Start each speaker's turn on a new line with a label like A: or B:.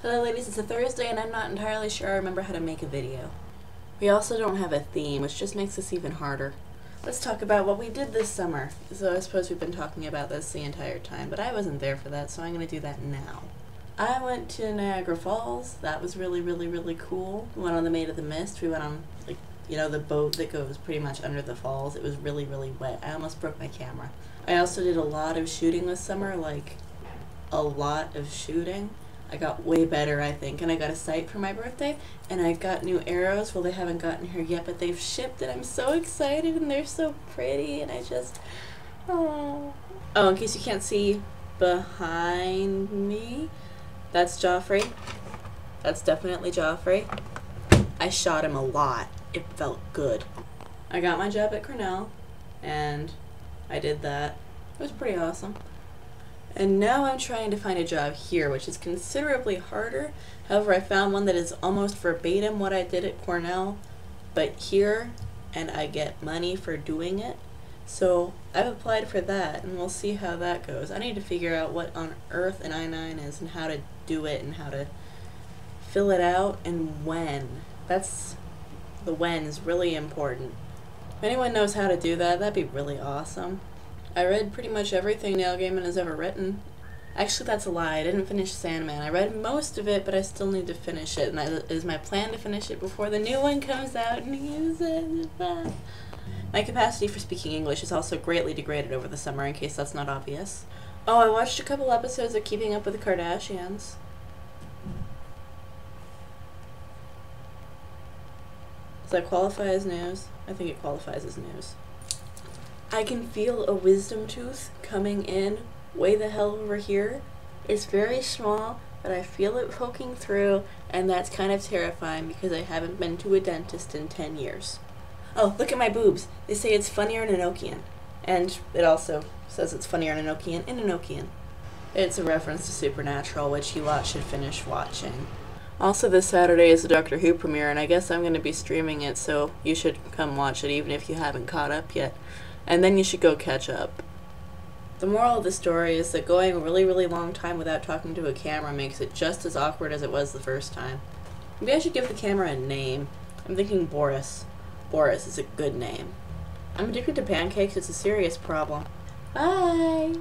A: Hello ladies, it's a Thursday and I'm not entirely sure I remember how to make a video. We also don't have a theme, which just makes this even harder. Let's talk about what we did this summer. So I suppose we've been talking about this the entire time, but I wasn't there for that, so I'm going to do that now. I went to Niagara Falls. That was really, really, really cool. We went on the Maid of the Mist. We went on, like, you know, the boat that goes pretty much under the falls. It was really, really wet. I almost broke my camera. I also did a lot of shooting this summer, like, a lot of shooting. I got way better, I think, and I got a sight for my birthday, and I got new arrows. Well, they haven't gotten here yet, but they've shipped, and I'm so excited, and they're so pretty, and I just, oh. Oh, in case you can't see behind me, that's Joffrey. That's definitely Joffrey. I shot him a lot. It felt good. I got my job at Cornell, and I did that. It was pretty awesome. And now I'm trying to find a job here, which is considerably harder. However, I found one that is almost verbatim what I did at Cornell, but here, and I get money for doing it. So I've applied for that, and we'll see how that goes. I need to figure out what on earth an I-9 is and how to do it and how to fill it out and when. That's the when is really important. If anyone knows how to do that, that'd be really awesome. I read pretty much everything Neil Gaiman has ever written. Actually, that's a lie. I didn't finish Sandman. I read most of it, but I still need to finish it, and that is my plan to finish it before the new one comes out. My capacity for speaking English is also greatly degraded over the summer, in case that's not obvious. Oh, I watched a couple episodes of Keeping Up with the Kardashians. Does that qualify as news? I think it qualifies as news. I can feel a wisdom tooth coming in way the hell over here. It's very small, but I feel it poking through, and that's kind of terrifying because I haven't been to a dentist in 10 years. Oh, look at my boobs. They say it's funnier in Enochian. And it also says it's funnier in Enochian in Enochian. It's a reference to Supernatural, which you lot should finish watching. Also, this Saturday is the Doctor Who premiere, and I guess I'm going to be streaming it, so you should come watch it even if you haven't caught up yet and then you should go catch up. The moral of the story is that going a really, really long time without talking to a camera makes it just as awkward as it was the first time. Maybe I should give the camera a name. I'm thinking Boris. Boris is a good name. I'm addicted to pancakes. It's a serious problem. Bye!